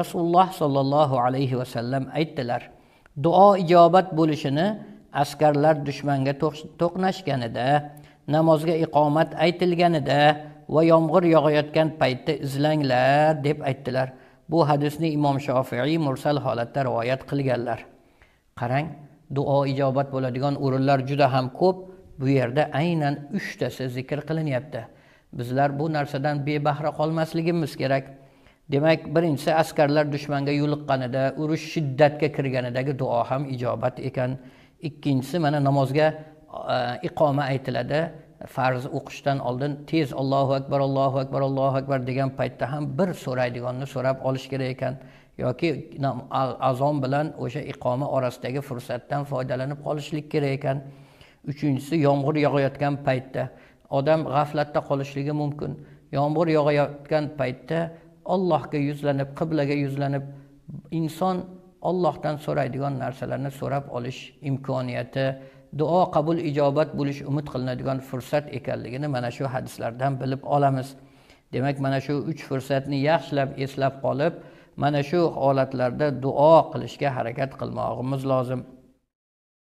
rasululloh sollallohu alayhi vasallam aytdilar duo ijobat bo'lishini askarlar dushmanga to'qnashganida namozga iqomat aytilganida va yomg'ir yog'ayotgan paytda izlanglar deb aytdilar. Bu hadisni imom shofiiy mursal holatda rivoyat qilganlar. Qarang duo ijobat bo'ladigan o'rinlar juda ham ko'p bu yerda aynan uchtasi zikr qilinyapti. Bizlar bu narsadan bebahra qolmasligimiz kerak. Demak birinchisi askarlar dushmanga yo'liqqanida urush shiddatga kirganidagi duo ham ijobat ekan. Ikkinchisi mana namozga e, iqoma aytiladi. Farz o'qishdan oldin tez allohu akbar allohu akbar allohu akbar degan paytda ham bir so'raydiganni so'rab olish kerak ekan. Yoki azon bilan o'sha iqoma orasidagi fursatdan foydalanib qolishlik kerak ekan. Uchinchisi yomg'ir yog'ayotgan paytda. Odam g'aflatda qolishligi mumkin. Yomg'ir yog'ayotgan paytda ollohga yuzlanib qiblaga yuzlanib inson ollohdan so'raydigan narsalarni so'rab olish imkoniyati duo qabul ijobat bo'lish umid qilinadigan fursat ekanligini mana shu hadislardan bilib olamiz. Demak mana shu uch fursatni yaxshilab eslab qolib mana shu holatlarda duo qilishga harakat qilmog'imiz lozim.